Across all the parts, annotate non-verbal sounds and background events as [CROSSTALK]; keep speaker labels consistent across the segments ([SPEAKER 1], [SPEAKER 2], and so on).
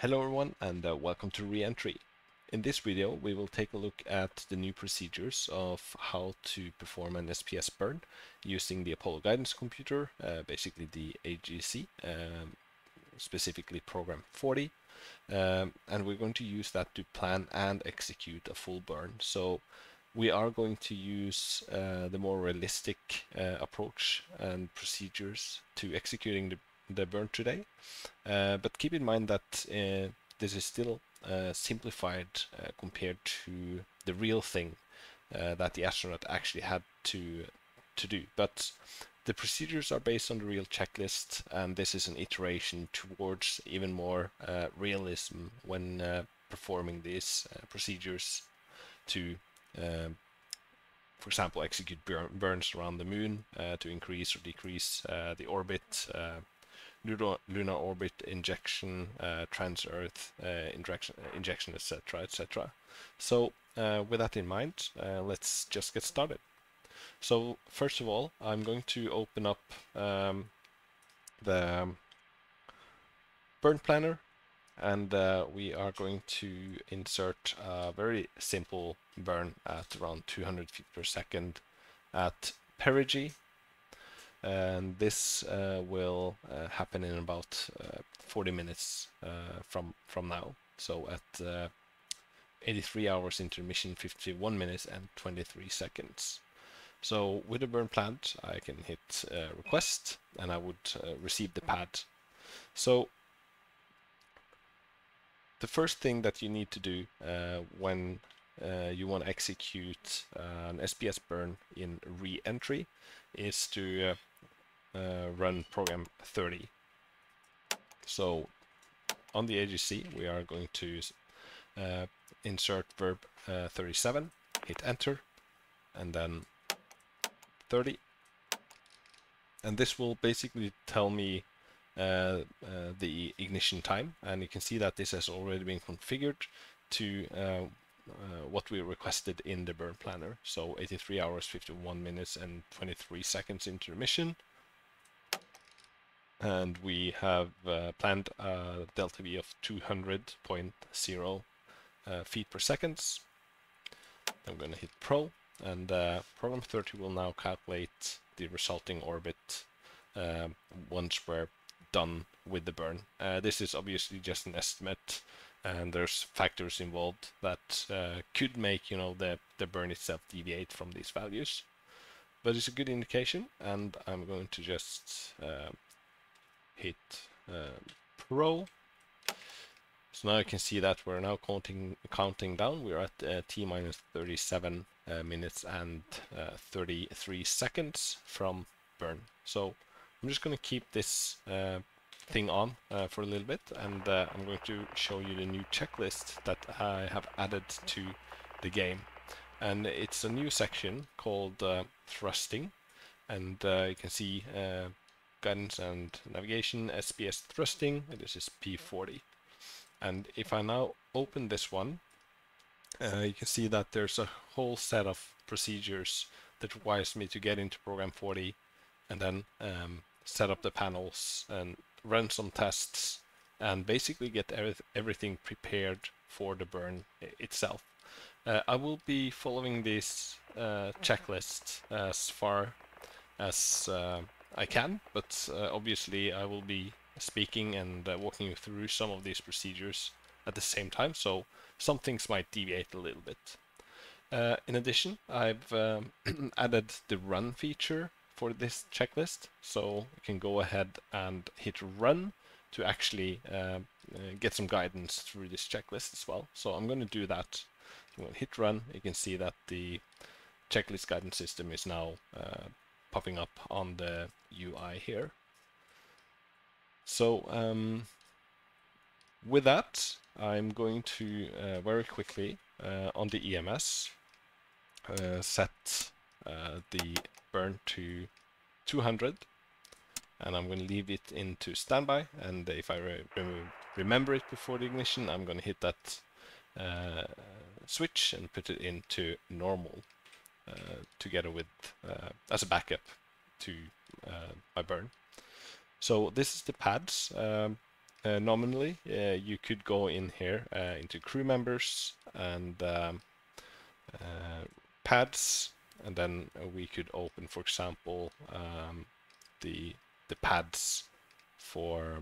[SPEAKER 1] Hello everyone and uh, welcome to Reentry. In this video we will take a look at the new procedures of how to perform an SPS burn using the Apollo Guidance Computer, uh, basically the AGC, um, specifically program 40. Um, and we're going to use that to plan and execute a full burn. So we are going to use uh, the more realistic uh, approach and procedures to executing the the burn today. Uh, but keep in mind that uh, this is still uh, simplified uh, compared to the real thing uh, that the astronaut actually had to to do. But the procedures are based on the real checklist, and this is an iteration towards even more uh, realism when performing these procedures to um, for example, execute burns around the moon uh, to increase or decrease uh, the orbit, uh, lunar, lunar orbit injection, uh, trans-Earth uh, injection, injection, etc., etc. So uh, with that in mind, uh, let's just get started. So first of all, I'm going to open up um, the burn planner and uh, we are going to insert a very simple burn at around 200 feet per second at perigee and this uh, will uh, happen in about uh, 40 minutes uh, from from now. So at uh, 83 hours intermission 51 minutes and 23 seconds. So with the burn plant I can hit uh, request and I would receive the pad. So the first thing that you need to do when you want to execute an SPS burn in re-entry is to uh, run program 30. So on the AGC, we are going to uh, insert verb uh, 37, hit enter, and then 30. And this will basically tell me uh, uh, the ignition time, and you can see that this has already been configured to uh, what we requested in the burn planner. So 83 hours, 51 minutes, and 23 seconds intermission and we have uh, planned a delta V of 200.0 uh, feet per seconds. I'm going to hit Pro, and uh, program 30 will now calculate the resulting orbit um, once we're done with the burn. Uh, this is obviously just an estimate, and there's factors involved that uh, could make you know the the burn itself deviate from these values. But it's a good indication, and I'm going to just uh, hit uh, Pro. So now you can see that we're now counting counting down. We're at uh, T minus 37 uh, minutes and uh, 33 seconds from burn. So I'm just going to keep this uh, thing on uh, for a little bit and I'm going to show you the new checklist that I have added to the game. And it's a new section called thrusting and you can see guidance and navigation, SPS thrusting, this is P40. And if I now open this one, uh, you can see that there's a whole set of procedures that requires me to get into program 40 and then um, set up the panels and run some tests and basically get everything prepared for the burn itself. Uh, I will be following this uh, checklist as far as uh, I can, but uh, obviously I will be speaking and uh, walking you through some of these procedures at the same time, so some things might deviate a little bit. Uh, in addition, I've um, [CLEARS THROAT] added the run feature for this checklist, so you can go ahead and hit run to actually uh, uh, get some guidance through this checklist as well. So I'm going to do that. I'm going to hit run. You can see that the checklist guidance system is now uh, popping up on the UI here. So um, with that, I'm going to uh, very quickly uh, on the EMS uh, set uh, the burn to 200 and I'm going to leave it into standby and if I re remember it before the ignition I'm going to hit that uh, switch and put it into normal together with uh, as a backup to my uh, burn. So this is the pads. Um, uh, nominally, uh, you could go in here uh, into crew members and um, uh, pads, and then we could open, for example, um, the the pads for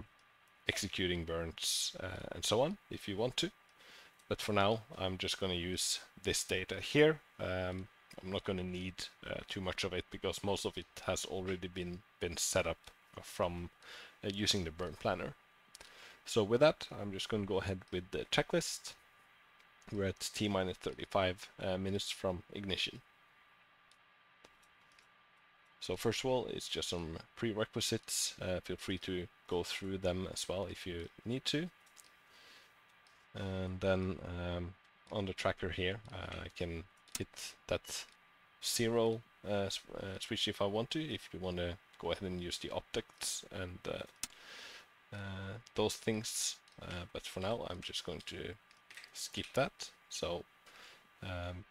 [SPEAKER 1] executing burns uh, and so on, if you want to. But for now, I'm just going to use this data here. Um, I'm not going to need uh, too much of it because most of it has already been been set up from uh, using the burn planner. So with that, I'm just going to go ahead with the checklist. We're at T minus 35 uh, minutes from ignition. So first of all, it's just some prerequisites. Uh, feel free to go through them as well if you need to. And then um, on the tracker here, uh, I can hit that zero uh, uh, switch if I want to, if you want to go ahead and use the optics and uh, uh, those things. Uh, but for now, I'm just going to skip that. So um,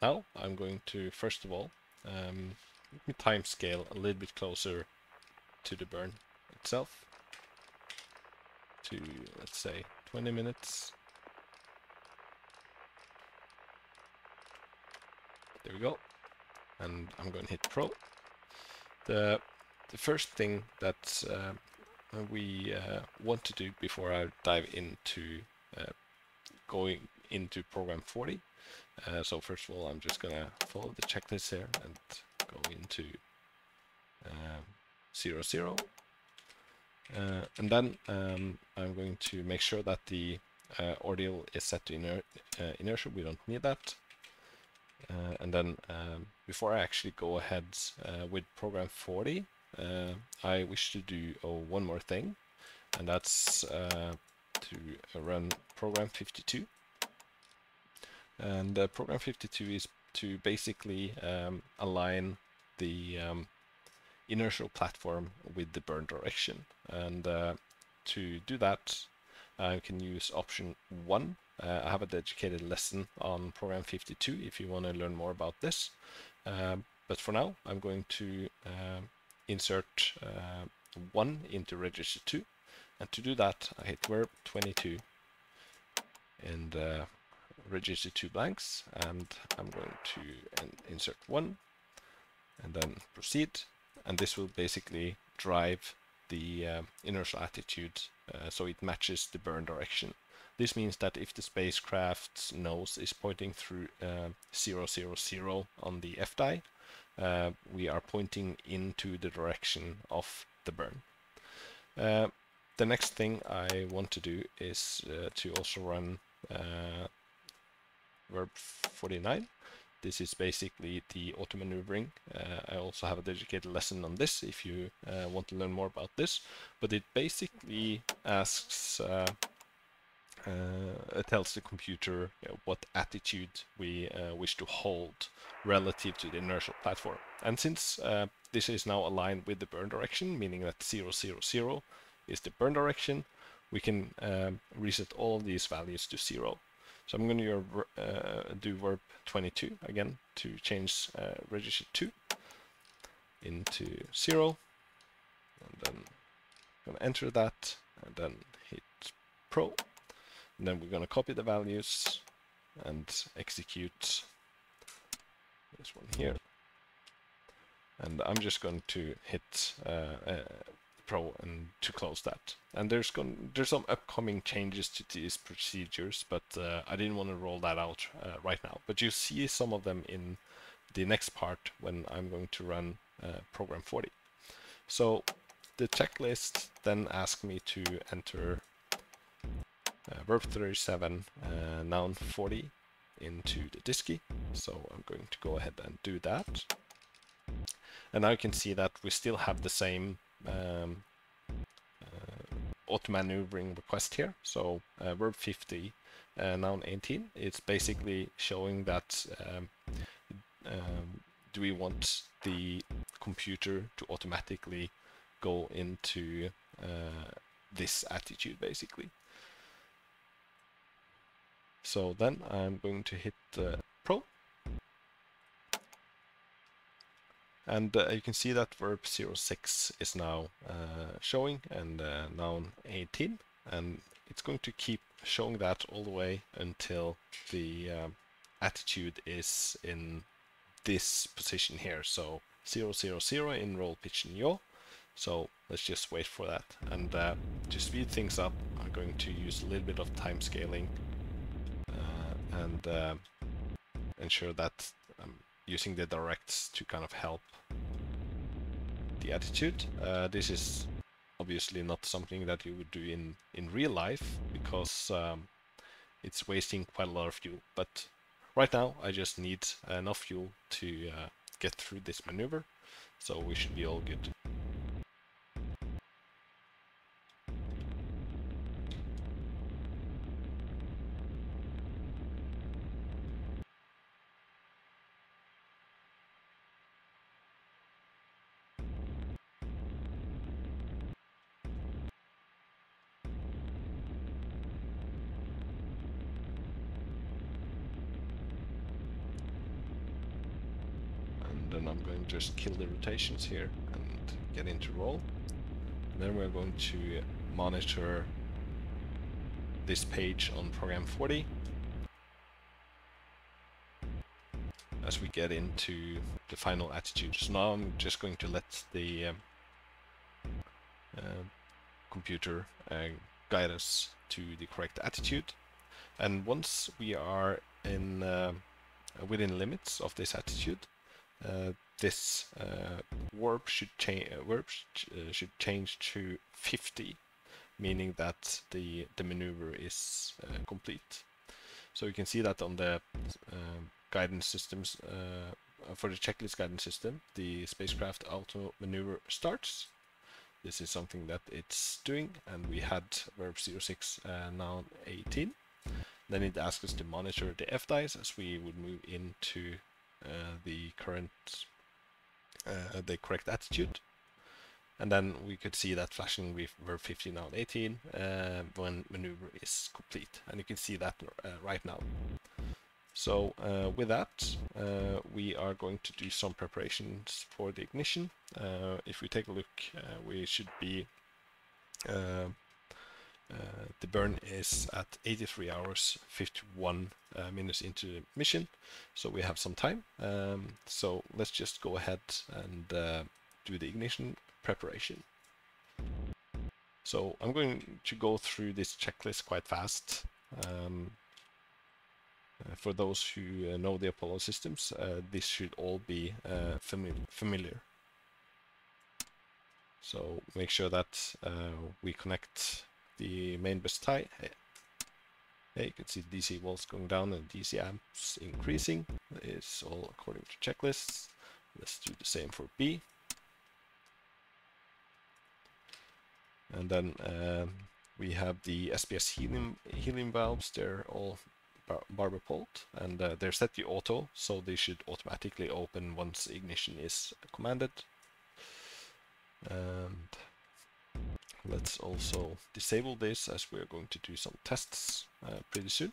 [SPEAKER 1] now I'm going to, first of all, um, time scale a little bit closer to the burn itself to, let's say, 20 minutes. There we go. And I'm going to hit Pro. The, the first thing that uh, we uh, want to do before I dive into uh, going into program 40. Uh, so first of all, I'm just going to follow the checklist here and go into um, 0, 0. Uh, and then um, I'm going to make sure that the uh, ORDEAL is set to iner uh, inertia. We don't need that. Uh, and then um, before I actually go ahead uh, with program 40, uh, I wish to do oh, one more thing, and that's uh, to run program 52. And uh, program 52 is to basically um, align the um, inertial platform with the burn direction. And to do that, I can use option 1 uh, I have a dedicated lesson on program 52 if you want to learn more about this. Uh, but for now, I'm going to uh, insert uh, 1 into register 2. And to do that, I hit verb 22 and uh, register 2 blanks. And I'm going to insert 1 and then proceed. And this will basically drive the uh, inertial attitude so it matches the burn direction. This means that if the spacecraft's nose is pointing through uh, 000 on the FDAI, uh, we are pointing into the direction of the burn. Uh, the next thing I want to do is uh, to also run uh, verb 49. This is basically the auto maneuvering. Uh, I also have a dedicated lesson on this if you want to learn more about this. But it basically asks uh, it tells the computer you know, what attitude we uh, wish to hold relative to the inertial platform. And since uh, this is now aligned with the burn direction, meaning that 000 is the burn direction, we can um, reset all of these values to zero. So I'm going to uh, do verb 22 again to change uh, register 2 into 0. And then I'm going to enter that and then hit Pro. And then we're going to copy the values and execute this one here. And I'm just going to hit uh, uh, Pro and to close that. And there's going there's some upcoming changes to these procedures, but uh, I didn't want to roll that out uh, right now. But you see some of them in the next part when I'm going to run uh, program 40. So the checklist then asks me to enter uh, verb 37, uh, noun 40 into the DSKY. So I'm going to go ahead and do that. And now you can see that we still have the same um, uh, auto maneuvering request here. So uh, verb 50, uh, noun 18, it's basically showing that um, um, do we want the computer to automatically go into uh, this attitude basically. So then I'm going to hit uh, Pro. And uh, you can see that verb 06 is now uh, showing and uh, noun 18 and it's going to keep showing that all the way until the um, attitude is in this position here. So 000 in roll, pitch, and yaw. So let's just wait for that. And uh, to speed things up, I'm going to use a little bit of time scaling and uh, ensure that I'm using the directs to kind of help the attitude. Uh, this is obviously not something that you would do in, in real life because um, it's wasting quite a lot of fuel. But right now I just need enough fuel to uh, get through this maneuver, so we should be all good. Rotations here and get into roll. And then we're going to monitor this page on program 40 as we get into the final attitude. So now I'm just going to let the um, uh, computer uh, guide us to the correct attitude. And once we are in uh, within limits of this attitude, uh, this uh, warp should change uh, warp sh should change to 50 meaning that the the maneuver is complete. So you can see that on the guidance systems for the checklist guidance system the spacecraft auto maneuver starts. This is something that it's doing and we had VERB 06 uh, noun 18 then it asks us to monitor the FDAIs as we would move into uh, the current uh, the correct attitude. And then we could see that flashing we were 15 noun 18 uh, when maneuver is complete. And you can see that uh, right now. So uh, with that uh, we are going to do some preparations for the ignition. If we take a look we should be uh, the burn is at 83 hours 51 uh, minutes into the mission. So we have some time. Um, so let's just go ahead and uh, do the ignition preparation. So I'm going to go through this checklist quite fast. Um, uh, for those who uh, know the Apollo systems this should all be fami familiar. So make sure that we connect the main bus tie. Hey, you can see DC volts going down and DC amps increasing. It's all according to checklists. Let's do the same for B. And then um, we have the SPS helium, helium valves. They're all bar Barber and uh, they're set to auto, so they should automatically open once ignition is commanded. And Let's also disable this as we're going to do some tests uh, pretty soon.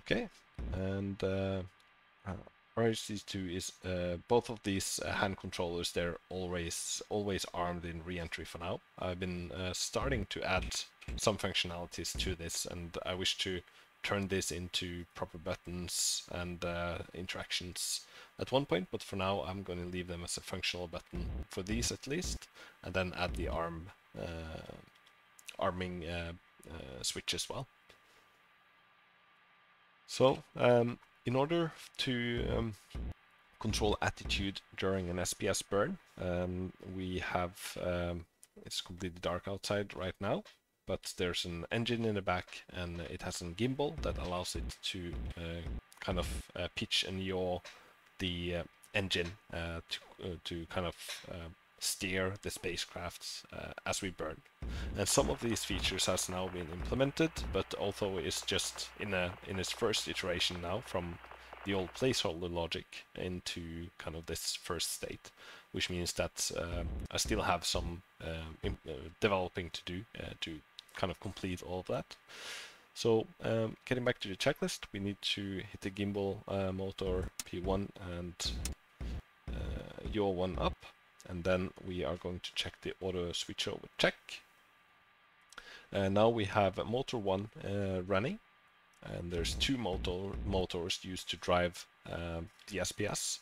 [SPEAKER 1] Okay, and uh, RHC2 is uh, both of these uh, hand controllers. They're always always armed in re-entry for now. I've been uh, starting to add some functionalities to this, and I wish to turn this into proper buttons and uh, interactions at one point. But for now, I'm going to leave them as a functional button for these at least, and then add the arm uh, arming uh, switch as well. So. Um, in order to um, control attitude during an SPS burn, um, we have, um, it's completely dark outside right now, but there's an engine in the back and it has a gimbal that allows it to uh, kind of uh, pitch and yaw the uh, engine uh, to, uh, to kind of uh, steer the spacecraft uh, as we burn. And some of these features has now been implemented, but although it's just in a in its first iteration now from the old placeholder logic into kind of this first state. which means that um, I still have some um, uh, developing to do uh, to kind of complete all of that. So um, getting back to the checklist, we need to hit the gimbal uh, motor P1 and uh, yaw one up, and then we are going to check the auto switch over check. Uh, now we have a motor one uh, running, and there's two motor motors used to drive um, the SPS,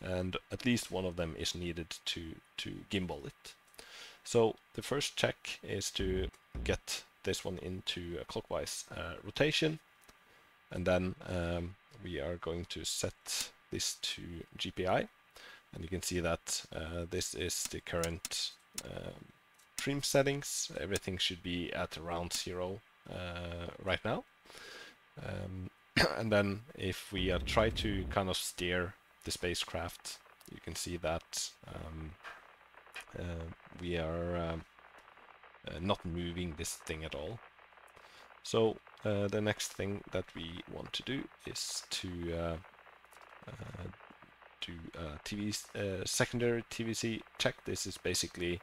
[SPEAKER 1] and at least one of them is needed to to gimbal it. So the first check is to get this one into a clockwise uh, rotation. And then um, we are going to set this to GPI. And you can see that uh, this is the current um, trim settings. Everything should be at around zero uh, right now. Um, [CLEARS THROAT] and then if we uh, try to kind of steer the spacecraft, you can see that um, uh, we are um, uh, not moving this thing at all. So uh, the next thing that we want to do is to uh, do TV secondary TVC check. This is basically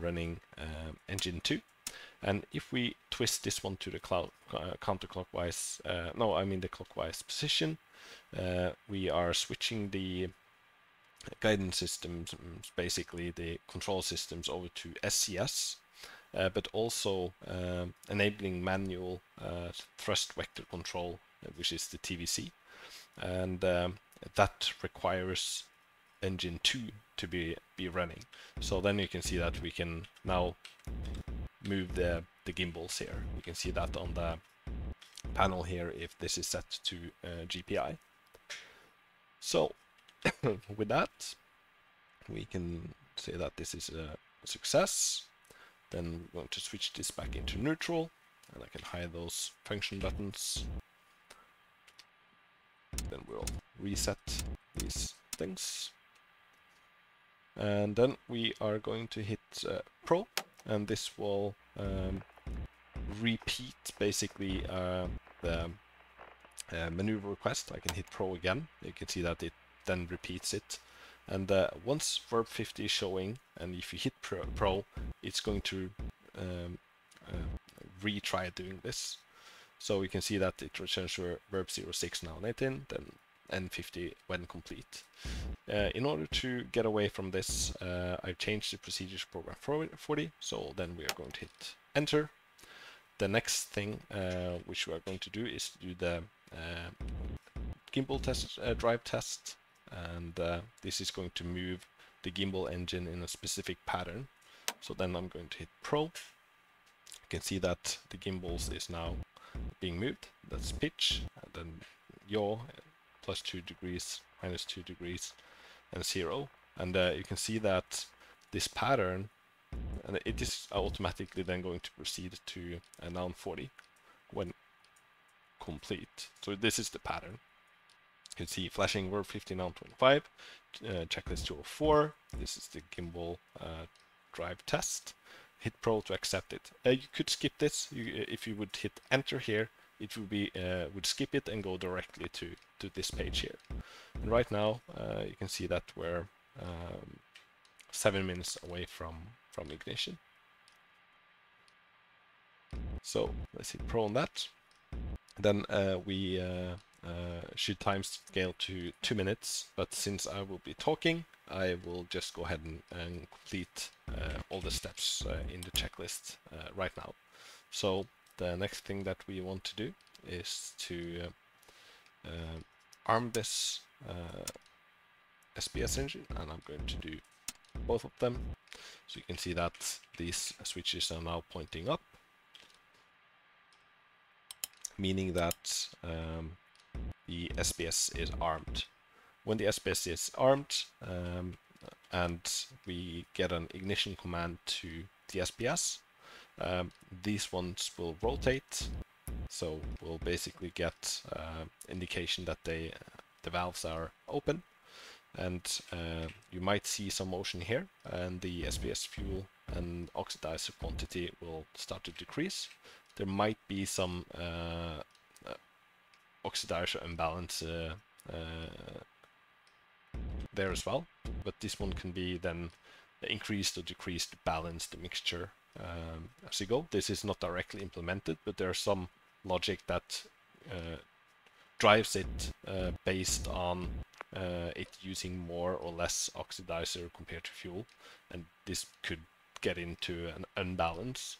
[SPEAKER 1] running um, engine 2. And if we twist this one to the cloud, uh, counterclockwise, uh, no, I mean the clockwise position, uh, we are switching the guidance systems, basically the control systems over to SCS, uh, but also um, enabling manual uh, thrust vector control, uh, which is the TVC. And um, that requires engine 2 to be, be running. So then you can see that we can now move the, the gimbals here. You can see that on the panel here if this is set to uh, GPI. So [COUGHS] with that, we can say that this is a success. Then we're going to switch this back into neutral, and I can hide those function buttons. Then we'll reset these things. And then we are going to hit uh, Pro, and this will um, repeat basically uh, the uh, maneuver request. I can hit Pro again. You can see that it then repeats it. And uh, once verb 50 is showing, and if you hit pro, pro it's going to um, uh, retry doing this. So we can see that it returns verb 06 noun 19, then N50 when complete. Uh, in order to get away from this, uh, I've changed the procedures program 40, so then we are going to hit enter. The next thing uh, which we are going to do is to do the uh, gimbal test, uh, drive test and uh, this is going to move the gimbal engine in a specific pattern. So then I'm going to hit Pro. You can see that the gimbals is now being moved. That's pitch, and then yaw, plus 2 degrees, minus 2 degrees, and 0. And uh, you can see that this pattern, and it is automatically then going to proceed to a noun 40 when complete. So this is the pattern. You can see flashing verb 15 on 25, uh, checklist 204. This is the gimbal uh, drive test. Hit Pro to accept it. Uh, you could skip this. You, if you would hit Enter here, it would be uh, would skip it and go directly to to this page here. And right now, uh, you can see that we're um, seven minutes away from from ignition. So let's hit Pro on that. Then we uh, should time scale to two minutes, but since I will be talking, I will just go ahead and, and complete uh, all the steps uh, in the checklist uh, right now. So the next thing that we want to do is to uh, uh, arm this SPS engine, and I'm going to do both of them. So you can see that these switches are now pointing up, meaning that um, the SPS is armed. When the SPS is armed um, and we get an ignition command to the SPS, um, these ones will rotate. So we'll basically get uh, indication that they, the valves are open and uh, you might see some motion here and the SPS fuel and oxidizer quantity will start to decrease. There might be some uh, oxidizer imbalance uh, uh, there as well, but this one can be then increased or decreased to balance the mixture um, as you go. This is not directly implemented, but there's some logic that uh, drives it uh, based on uh, it using more or less oxidizer compared to fuel, and this could get into an unbalance.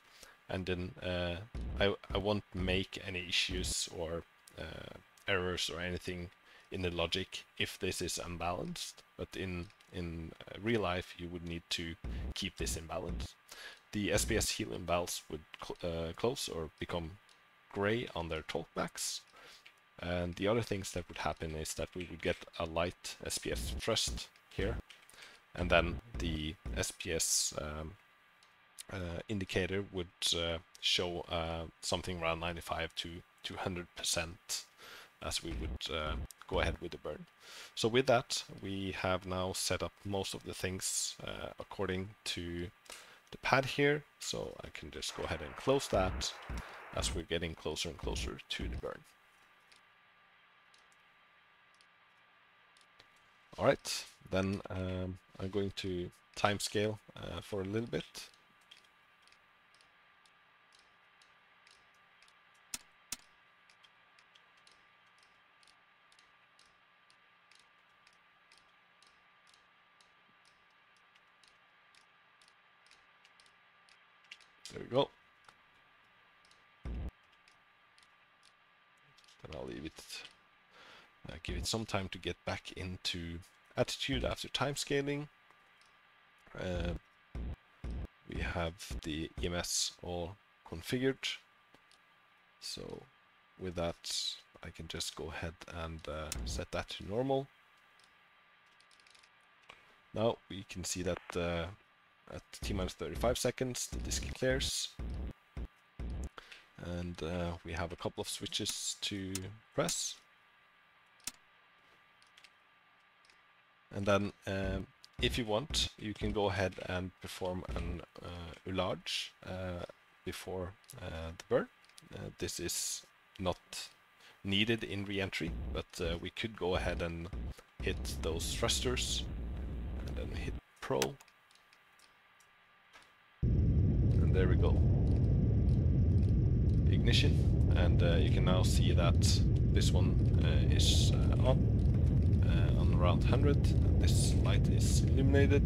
[SPEAKER 1] And then uh, I, I won't make any issues or uh, errors or anything in the logic if this is unbalanced, but in in uh, real life you would need to keep this in balance. The SPS helium valves would cl uh, close or become gray on their talkbacks. And the other things that would happen is that we would get a light SPS thrust here, and then the SPS um, uh, indicator would uh, show uh, something around 95 to 200 percent as we would uh, go ahead with the burn. So with that, we have now set up most of the things uh, according to the pad here. So I can just go ahead and close that as we're getting closer and closer to the burn. All right, then um, I'm going to timescale uh, for a little bit. There we go. Then I'll leave it, uh, give it some time to get back into attitude after time scaling. Uh, we have the EMS all configured. So with that, I can just go ahead and uh, set that to normal. Now we can see that uh, at t minus 35 seconds the DSKY clears and uh, we have a couple of switches to press. And then um, if you want you can go ahead and perform an uh, uh, before uh, the burn. Uh, this is not needed in re-entry but uh, we could go ahead and hit those thrusters and then hit pro there we go. Ignition, and uh, you can now see that this one uh, is uh, on, uh, on around 100. This light is illuminated,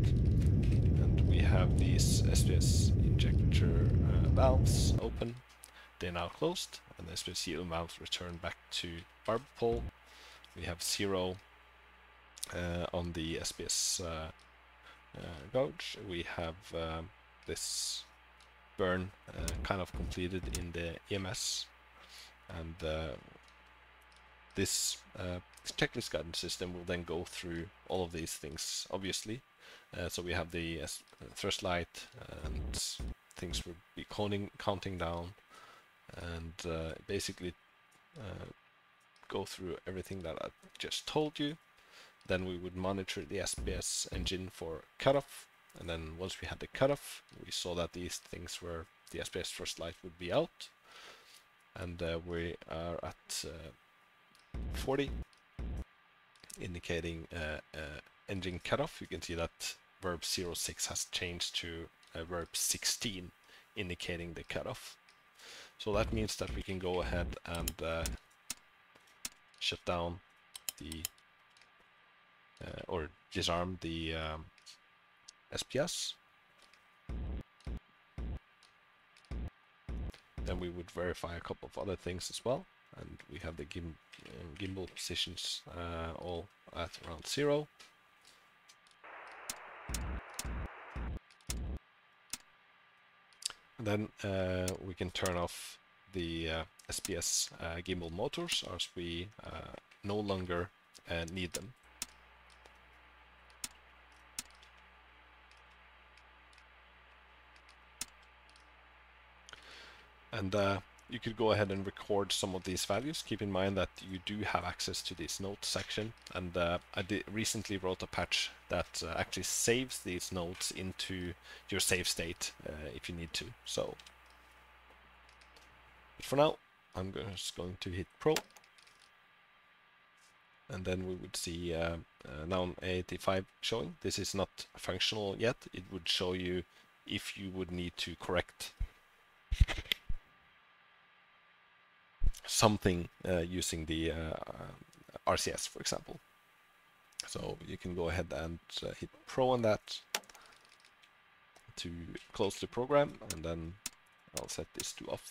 [SPEAKER 1] and we have these SPS injector uh, valves open. They're now closed, and the SPS helium valves return back to barb pole. We have zero uh, on the SPS gauge. We have um, this burn uh, kind of completed in the EMS and uh, this uh, checklist guidance system will then go through all of these things obviously. Uh, so we have the uh, thrust light and things will be counting counting down and uh, basically go through everything that I just told you. Then we would monitor the SPS engine for cutoff and then once we had the cutoff, we saw that these things were, the SPS thrust light would be out. And uh, we are at uh, 40, indicating uh, uh, engine cutoff. You can see that verb 06 has changed to uh, verb 16, indicating the cutoff. So that means that we can go ahead and uh, shut down the, or disarm the um, SPS. Then we would verify a couple of other things as well. And we have the gim uh, gimbal positions uh, all at around zero. And then uh, we can turn off the uh, SPS uh, gimbal motors as we uh, no longer need them. And uh, you could go ahead and record some of these values. Keep in mind that you do have access to this note section. And uh, I did recently wrote a patch that uh, actually saves these notes into your save state uh, if you need to. So, but for now, I'm just going to hit Pro. and then we would see uh, uh, noun 85 showing. This is not functional yet. It would show you if you would need to correct something uh, using the uh, RCS, for example. So you can go ahead and uh, hit Pro on that to close the program, and then I'll set this to off.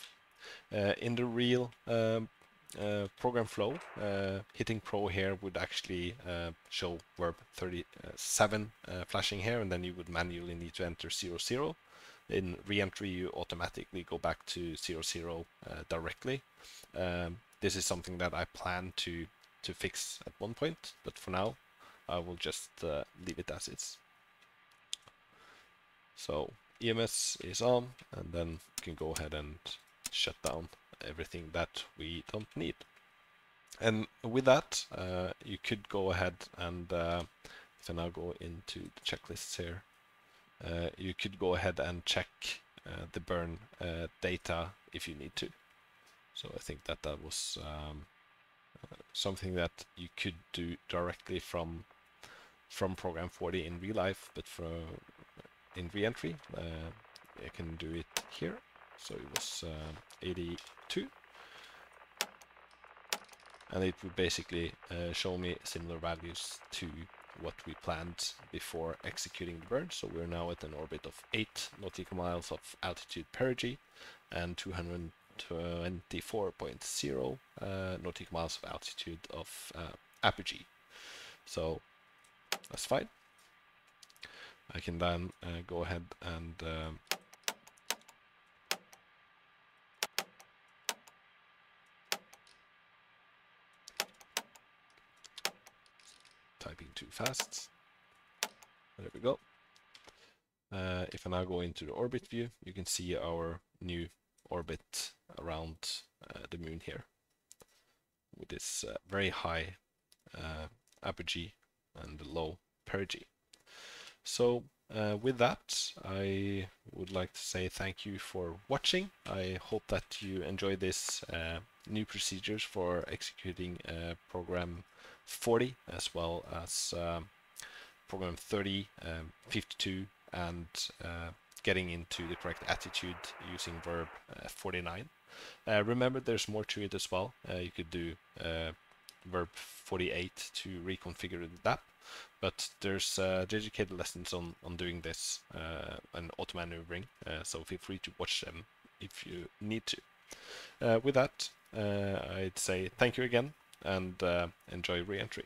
[SPEAKER 1] In the real um, uh, program flow, uh, hitting Pro here would actually uh, show verb 37 uh, flashing here, and then you would manually need to enter 00. In reentry, you automatically go back to 00 directly. Um, this is something that I plan to to fix at one point, but for now I will just uh, leave it as is. So EMS is on and then we can go ahead and shut down everything that we don't need. And with that, uh, you could go ahead and, uh, if I now go into the checklists here, uh, you could go ahead and check uh, the burn uh, data if you need to. So I think that that was um, something that you could do directly from from program 40 in real life, but for in reentry, uh, I can do it here. So it was uh, 82, and it would basically uh, show me similar values to what we planned before executing the burn. So we're now at an orbit of 8 nautical miles of altitude perigee and 224.0 uh, nautical miles of altitude of uh, apogee. So that's fine. I can then uh, go ahead and um, too fast. There we go. Uh, if I now go into the orbit view, you can see our new orbit around uh, the moon here with this uh, very high uh, apogee and the low perigee. So uh, with that, I would like to say thank you for watching. I hope that you enjoy this uh, new procedures for executing a program 40 as well as um, program 30, um, 52 and getting into the correct attitude using verb uh, 49. Uh, remember, there's more to it as well. Uh, you could do verb 48 to reconfigure the DAP, but there's dedicated lessons on, on doing this and auto maneuvering, so feel free to watch them if you need to. with that, I'd say thank you again and uh, enjoy reentry.